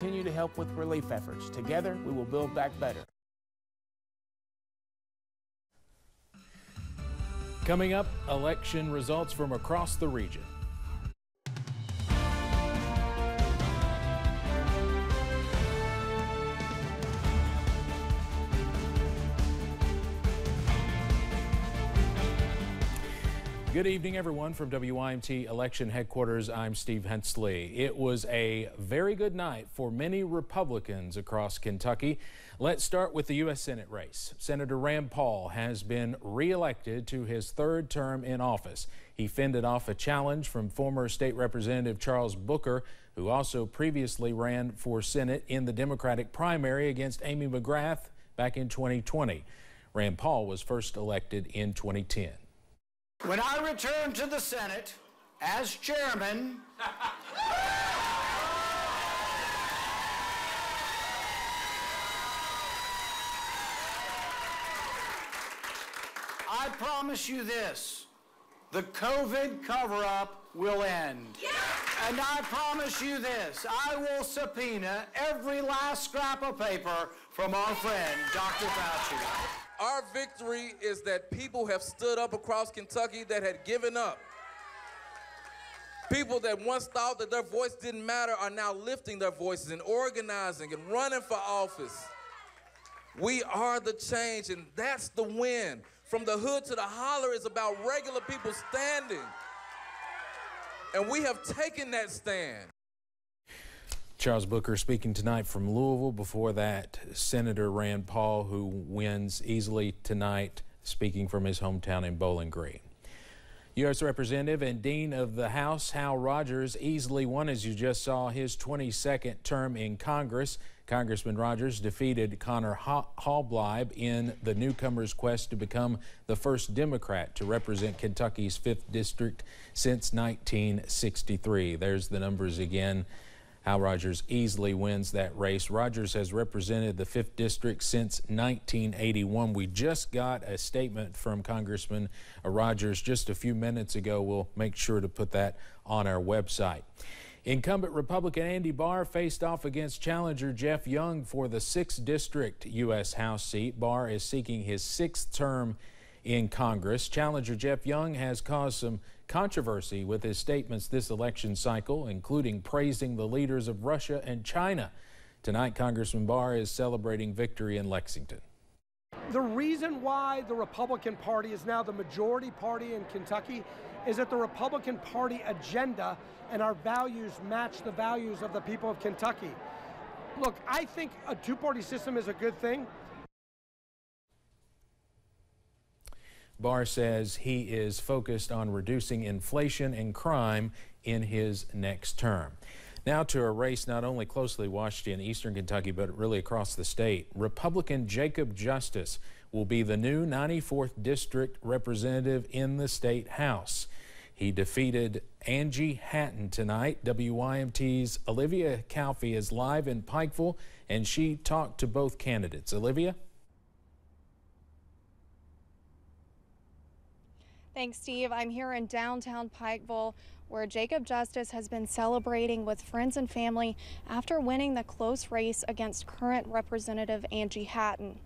continue to help with relief efforts. Together, we will build back better. Coming up, election results from across the region. Good evening, everyone. From WYMT Election Headquarters, I'm Steve Hensley. It was a very good night for many Republicans across Kentucky. Let's start with the U.S. Senate race. Senator Rand Paul has been reelected to his third term in office. He fended off a challenge from former State Representative Charles Booker, who also previously ran for Senate in the Democratic primary against Amy McGrath back in 2020. Rand Paul was first elected in 2010. When I return to the Senate as chairman, I promise you this the COVID cover up will end. Yeah. And I promise you this I will subpoena every last scrap of paper from our friend, Dr. Fauci. Our victory is that people have stood up across Kentucky that had given up. People that once thought that their voice didn't matter are now lifting their voices and organizing and running for office. We are the change, and that's the win. From the hood to the holler is about regular people standing. And we have taken that stand. Charles Booker speaking tonight from Louisville. Before that, Senator Rand Paul, who wins easily tonight, speaking from his hometown in Bowling Green. U.S. Representative and Dean of the House Hal Rogers easily won, as you just saw, his 22nd term in Congress. Congressman Rogers defeated Conor Halbleib in the newcomer's quest to become the first Democrat to represent Kentucky's 5th District since 1963. There's the numbers again. Hal Rogers easily wins that race. Rogers has represented the 5th District since 1981. We just got a statement from Congressman Rogers just a few minutes ago. We'll make sure to put that on our website. Incumbent Republican Andy Barr faced off against challenger Geoff Young for the 6th District U.S. House seat. Barr is seeking his sixth term in Congress. Challenger Geoff Young has caused some controversy with his statements this election cycle, including praising the leaders of Russia and China. Tonight, Congressman Barr is celebrating victory in Lexington. The reason why the Republican Party is now the majority party in Kentucky is that the Republican Party agenda and our values match the values of the people of Kentucky. Look, I think a two party system is a good thing. Barr says he is focused on reducing inflation and crime in his next term. Now to a race not only closely watched in eastern Kentucky, but really across the state. Republican Jacob Justice will be the new 94th District representative in the state House. He defeated Angie Hatton tonight. WYMT's Olivia Calfee is live in Pikeville, and she talked to both candidates. Olivia? Thanks, Steve. I'm here in downtown Pikeville where Jacob Justice has been celebrating with friends and family after winning the close race against current Representative Angie Hatton.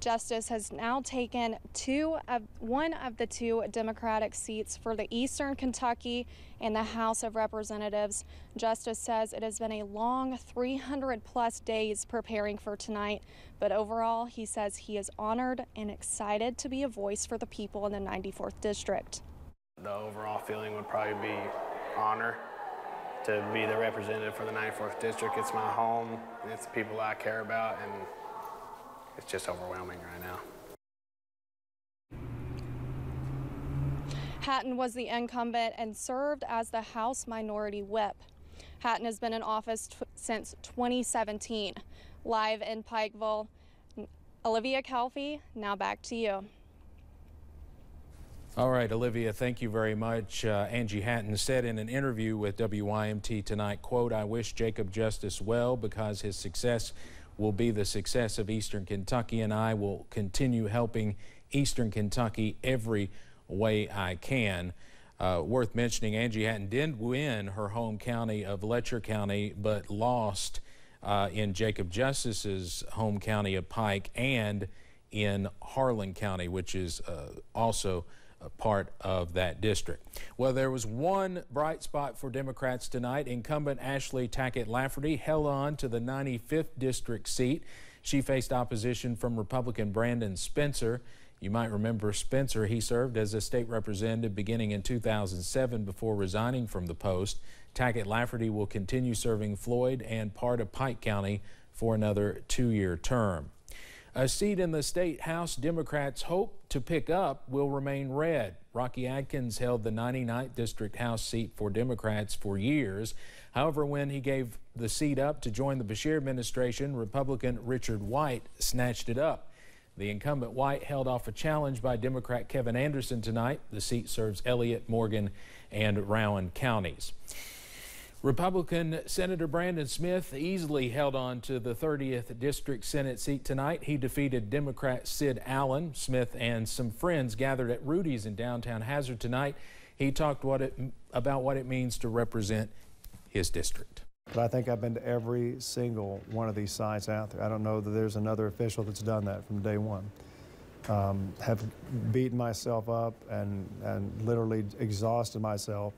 Justice has now taken two of one of the two Democratic seats for the Eastern Kentucky in the House of Representatives. Justice says it has been a long 300 plus days preparing for tonight, but overall, he says he is honored and excited to be a voice for the people in the 94th District. The overall feeling would probably be honor to be the representative for the 94th District. It's my home, it's the people I care about, and it's just overwhelming right now. Hatton was the incumbent and served as the House Minority Whip. Hatton has been in office since 2017. Live in Pikeville, Olivia Calfee, now back to you. All right, Olivia, thank you very much. Uh, Angie Hatton said in an interview with WYMT tonight, quote, I wish Jacob Justice well because his success will be the success of Eastern Kentucky, and I will continue helping Eastern Kentucky every way I can. Uh, worth mentioning, Angie Hatton did win her home county of Letcher County, but lost uh, in Jacob Justice's home county of Pike and in Harlan County, which is uh, also part of that district. Well, there was one bright spot for Democrats tonight. Incumbent Ashley Tackett Laferty held on to the 95th district seat. She faced opposition from Republican Brandon Spencer. You might remember Spencer. He served as a state representative beginning in 2007 before resigning from the post. Tackett Lafferty will continue serving Floyd and part of Pike County for another two-year term. A seat in the state House Democrats hope to pick up will remain red. Rocky Adkins held the 99th District House seat for Democrats for years. However, when he gave the seat up to join the Beshear administration, Republican Richard White snatched it up. The incumbent White held off a challenge by Democrat Kevin Anderson tonight. The seat serves Elliott, Morgan, and Rowan counties. Republican Senator Brandon Smith easily held on to the 30th District Senate seat tonight. He defeated Democrat Sid Allen. Smith and some friends gathered at Rudy's in downtown Hazard tonight. He talked what it, about what it means to represent his district. But I think I've been to every single one of these sites out there. I don't know that there's another official that's done that from day one. Um, have beaten myself up and, and literally exhausted myself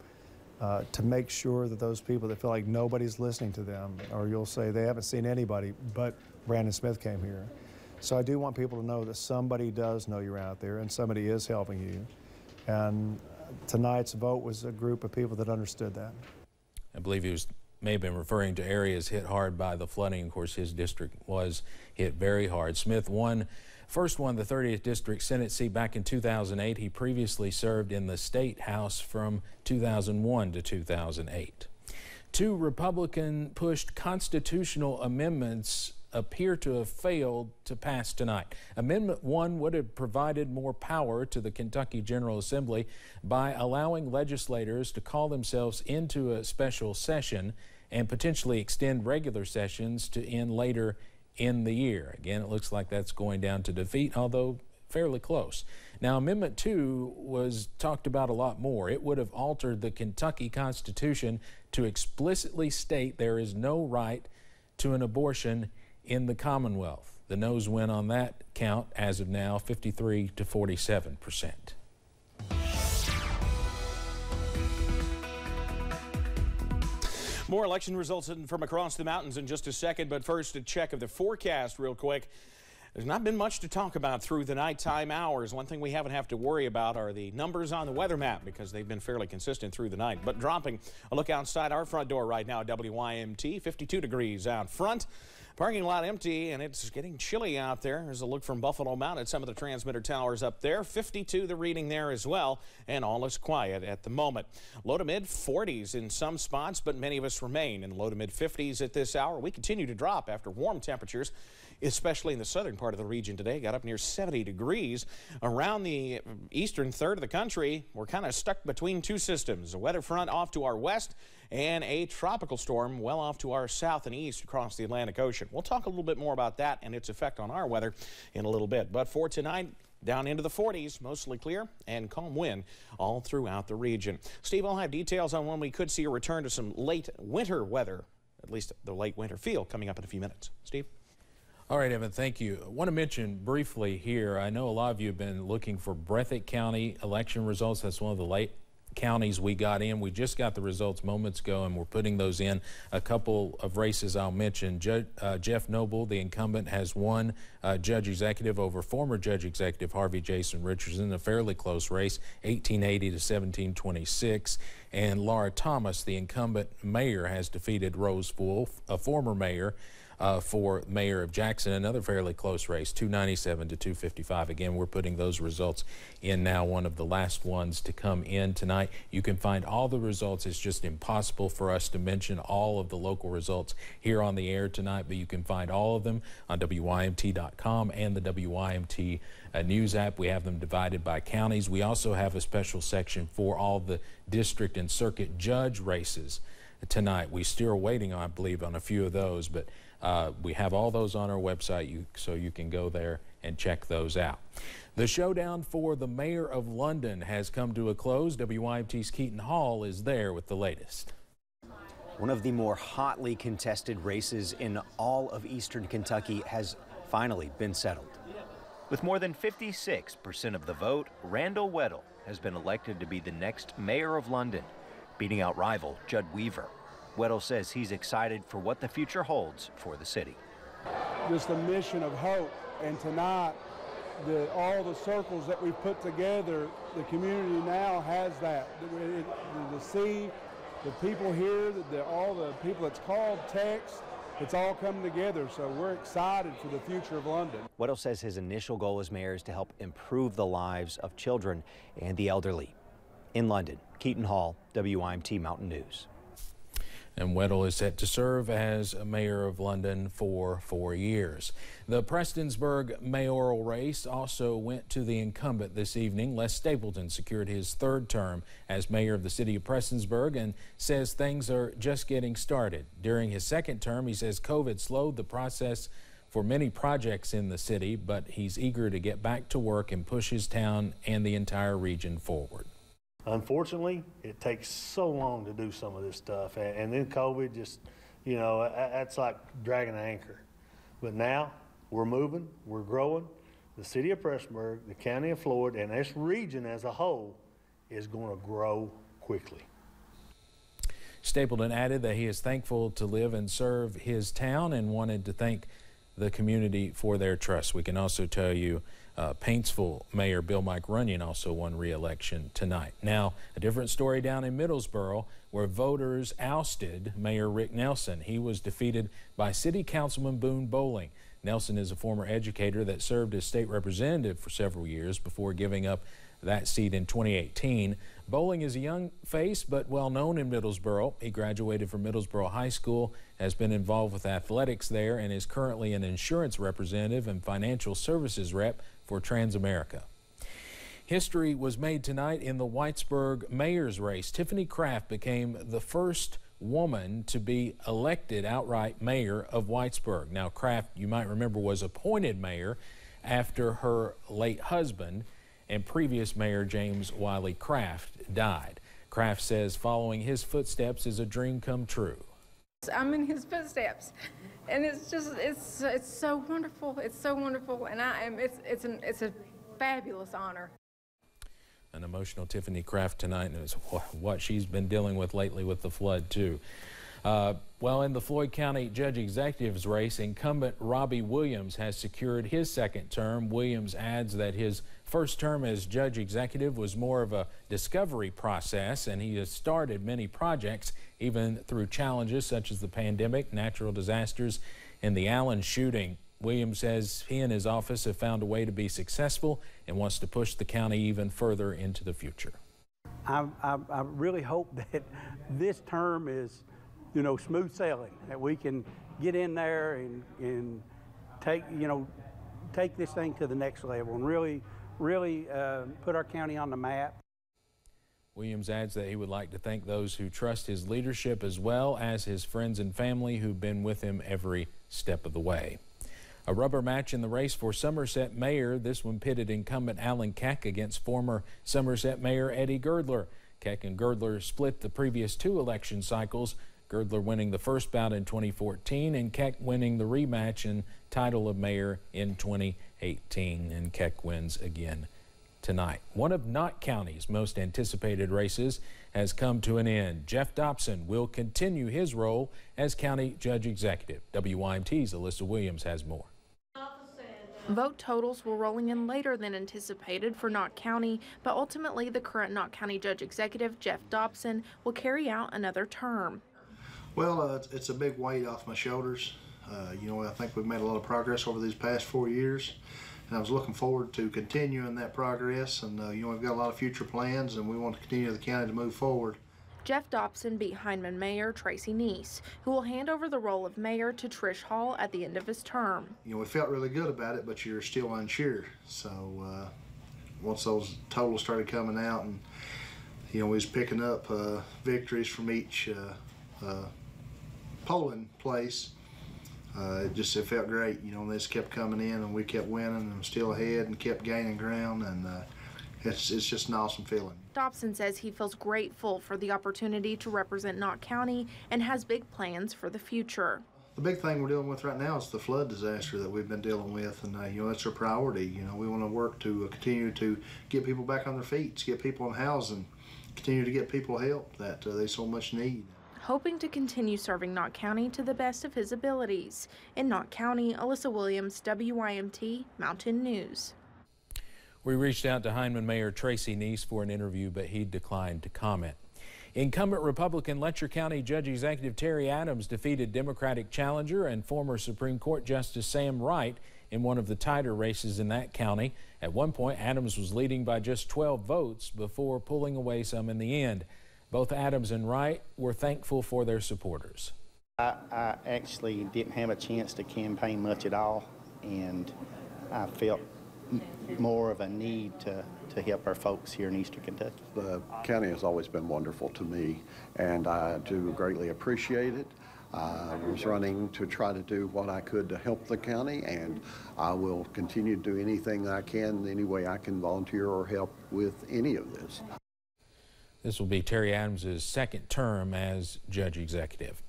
uh, to make sure that those people that feel like nobody's listening to them, or you'll say they haven't seen anybody, but Brandon Smith came here. So I do want people to know that somebody does know you're out there and somebody is helping you. And tonight's vote was a group of people that understood that. I believe he was may have been referring to areas hit hard by the flooding. Of course, his district was hit very hard. Smith won First won the 30th District Senate seat back in 2008. He previously served in the State House from 2001 to 2008. Two Republican pushed constitutional amendments appear to have failed to pass tonight. Amendment 1 would have provided more power to the Kentucky General Assembly by allowing legislators to call themselves into a special session and potentially extend regular sessions to end later in the year. Again, it looks like that's going down to defeat, although fairly close. Now, Amendment 2 was talked about a lot more. It would have altered the Kentucky Constitution to explicitly state there is no right to an abortion in the Commonwealth. The noes win on that count as of now 53 to 47 percent. More election results from across the mountains in just a second, but first a check of the forecast real quick. There's not been much to talk about through the nighttime hours. One thing we haven't have to worry about are the numbers on the weather map because they've been fairly consistent through the night. But dropping a look outside our front door right now, WYMT, 52 degrees out front. Parking lot empty, and it's getting chilly out there. There's a look from Buffalo Mountain at some of the transmitter towers up there. 52 the reading there as well, and all is quiet at the moment. Low to mid 40s in some spots, but many of us remain in low to mid 50s at this hour. We continue to drop after warm temperatures especially in the southern part of the region today. Got up near 70 degrees. Around the eastern third of the country, we're kind of stuck between two systems. A weather front off to our west and a tropical storm well off to our south and east across the Atlantic Ocean. We'll talk a little bit more about that and its effect on our weather in a little bit. But for tonight, down into the 40s, mostly clear and calm wind all throughout the region. Steve, I'll have details on when we could see a return to some late winter weather, at least the late winter feel, coming up in a few minutes. Steve? All right, Evan, thank you. I want to mention briefly here, I know a lot of you have been looking for Breathitt County election results. That's one of the late counties we got in. We just got the results moments ago, and we're putting those in. A couple of races I'll mention. Uh, Jeff Noble, the incumbent, has won uh, judge executive over former judge executive Harvey Jason Richardson, in a fairly close race, 1880 to 1726. And Laura Thomas, the incumbent mayor, has defeated Rose Wolf, a former mayor, uh, for mayor of Jackson. Another fairly close race, 297 to 255. Again, we're putting those results in now, one of the last ones to come in tonight. You can find all the results. It's just impossible for us to mention all of the local results here on the air tonight, but you can find all of them on WYMT.com and the WYMT uh, news app. We have them divided by counties. We also have a special section for all the district and circuit judge races tonight. We still are waiting, I believe, on a few of those, but uh, we have all those on our website, you, so you can go there and check those out. The showdown for the mayor of London has come to a close. WYMT's Keaton Hall is there with the latest. One of the more hotly contested races in all of eastern Kentucky has finally been settled. With more than 56% of the vote, Randall Weddle has been elected to be the next mayor of London, beating out rival Judd Weaver. Weddle says he's excited for what the future holds for the city. Just a mission of hope, and tonight, the, all the circles that we've put together, the community now has that. The, the sea, the people here, the, all the people that's called, text, it's all coming together, so we're excited for the future of London. Weddle says his initial goal as mayor is to help improve the lives of children and the elderly. In London, Keaton Hall, WYMT Mountain News. And Weddle is set to serve as mayor of London for four years. The Prestonsburg mayoral race also went to the incumbent this evening. Les Stapleton secured his third term as mayor of the city of Prestonsburg and says things are just getting started. During his second term, he says COVID slowed the process for many projects in the city, but he's eager to get back to work and push his town and the entire region forward. Unfortunately, it takes so long to do some of this stuff, and, and then COVID just, you know, that's like dragging an anchor. But now we're moving, we're growing. The city of Prestonsburg, the county of Floyd, and this region as a whole is going to grow quickly. Stapleton added that he is thankful to live and serve his town and wanted to thank the community for their trust. We can also tell you uh, Paintsville Mayor Bill Mike Runyon also won re-election tonight. Now, a different story down in Middlesboro where voters ousted Mayor Rick Nelson. He was defeated by City Councilman Boone Bowling. Nelson is a former educator that served as state representative for several years before giving up that seat in 2018. Bowling is a young face but well known in Middlesboro. He graduated from Middlesboro High School, has been involved with athletics there, and is currently an insurance representative and financial services rep for Transamerica. History was made tonight in the Whitesburg mayor's race. Tiffany Craft became the first woman to be elected outright mayor of Whitesburg. Now, Craft, you might remember, was appointed mayor after her late husband and previous mayor James Wiley Craft died. Craft says following his footsteps is a dream come true. I'm in his footsteps and it's just it's it's so wonderful. It's so wonderful, and I am it's it's an it's a fabulous honor. An emotional Tiffany Craft tonight, and it's what she's been dealing with lately with the flood too. Uh, well, in the Floyd County Judge Executive's race, incumbent Robbie Williams has secured his second term. Williams adds that his first term as Judge Executive was more of a discovery process, and he has started many projects, even through challenges such as the pandemic, natural disasters, and the Allen shooting. Williams says he and his office have found a way to be successful and wants to push the county even further into the future. I, I, I really hope that this term is you know, smooth sailing, that we can get in there and, and take, you know, take this thing to the next level and really, really uh, put our county on the map. Williams adds that he would like to thank those who trust his leadership as well as his friends and family who've been with him every step of the way. A rubber match in the race for Somerset mayor. This one pitted incumbent Alan Keck against former Somerset mayor Eddie Girdler. Keck and Girdler split the previous two election cycles Girdler winning the first bout in 2014 and Keck winning the rematch and title of mayor in 2018. And Keck wins again tonight. One of Knott County's most anticipated races has come to an end. Jeff Dobson will continue his role as county judge executive. WYMT's Alyssa Williams has more. Vote totals were rolling in later than anticipated for Knott County, but ultimately the current Knott County Judge Executive, Jeff Dobson, will carry out another term. Well, uh, it's, a big weight off my shoulders. Uh, you know, I think we've made a lot of progress over these past four years, and I was looking forward to continuing that progress. And uh, you know, we've got a lot of future plans, and we want to continue the county to move forward. Jeff Dobson beat Hindman Mayor Tracy Neice, who will hand over the role of mayor to Trish Hall at the end of his term. You know, we felt really good about it, but you're still unsure. So uh, once those totals started coming out, and you know, we was picking up uh, victories from each uh, uh, polling place, uh, it just it felt great. You know, they just kept coming in and we kept winning and still ahead and kept gaining ground. And uh, it's, it's just an awesome feeling. Dobson says he feels grateful for the opportunity to represent Knott County and has big plans for the future. The big thing we're dealing with right now is the flood disaster that we've been dealing with, and uh, you know that's our priority. You know we want to work to uh, continue to get people back on their feet, get people in housing, continue to get people help that uh, they so much need. Hoping to continue serving Knott County to the best of his abilities. In Knott County, Alyssa Williams, WYMT Mountain News. We reached out to Hindman Mayor Tracy Neice for an interview, but he declined to comment. Incumbent Republican Letcher County Judge Executive Terry Adams defeated Democratic challenger and former Supreme Court Justice Sam Wright in one of the tighter races in that county. At one point, Adams was leading by just 12 votes before pulling away some in the end. Both Adams and Wright were thankful for their supporters. I, I actually didn't have a chance to campaign much at all, and I felt more of a need to, to help our folks here in Eastern Kentucky. The county has always been wonderful to me, and I do greatly appreciate it. I was running to try to do what I could to help the county, and I will continue to do anything I can, any way I can volunteer or help with any of this. This will be Terry Adams' second term as judge executive.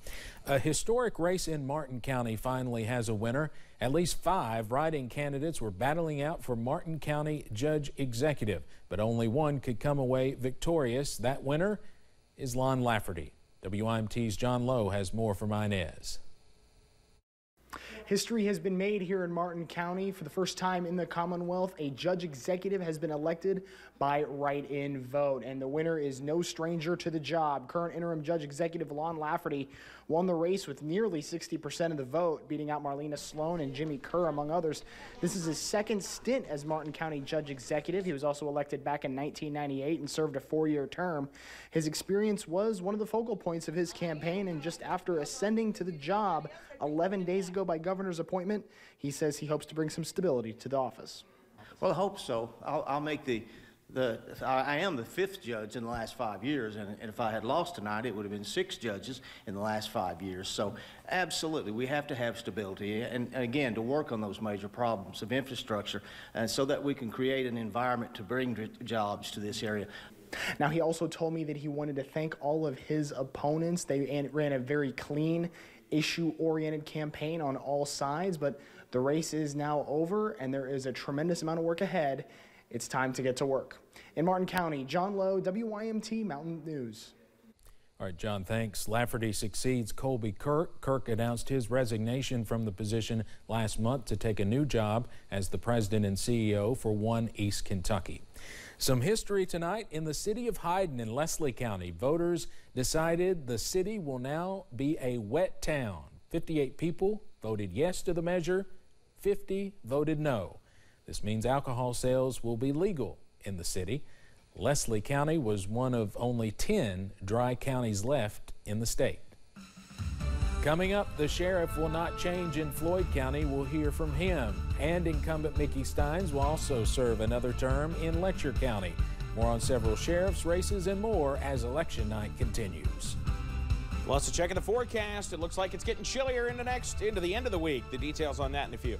A historic race in Martin County finally has a winner. At least five riding candidates were battling out for Martin County Judge Executive, but only one could come away victorious. That winner is Lon Lafferty. WYMT's John Lowe has more from Inez. History has been made here in Martin County. For the first time in the Commonwealth, a judge executive has been elected by write in vote, and the winner is no stranger to the job. Current interim judge executive Lon Lafferty won the race with nearly 60% of the vote, beating out Marlena Sloan and Jimmy Kerr, among others. This is his second stint as Martin County judge executive. He was also elected back in 1998 and served a four year term. His experience was one of the focal points of his campaign, and just after ascending to the job 11 days ago by governor's appointment, he says he hopes to bring some stability to the office. Well, I hope so. I'll, I'll make the the, I am the fifth judge in the last five years, and, if I had lost tonight, it would have been six judges in the last five years. So, absolutely, we have to have stability, and, and again, to work on those major problems of infrastructure, and so that we can create an environment to bring jobs to this area. Now, he also told me that he wanted to thank all of his opponents. They ran a very clean, issue oriented campaign on all sides, but the race is now over, and there is a tremendous amount of work ahead. It's time to get to work. In Martin County, John Lowe, WYMT Mountain News. All right, John, thanks. Lafferty succeeds Colby Kirk. Kirk announced his resignation from the position last month to take a new job as the president and CEO for One East Kentucky. Some history tonight in the city of Hyden in Leslie County. Voters decided the city will now be a wet town. 58 people voted yes to the measure, 50 voted no. This means alcohol sales will be legal in the city. Leslie County was one of only 10 dry counties left in the state. Coming up, the sheriff will not change in Floyd County. We'll hear from him. And incumbent Mickey Stines will also serve another term in Letcher County. More on several sheriff's races and more as election night continues. Lots to check in the forecast. It looks like it's getting chillier into next into the end of the week. The details on that in a few.